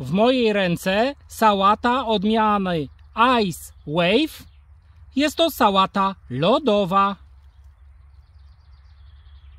W mojej ręce sałata odmiany Ice Wave. Jest to sałata lodowa.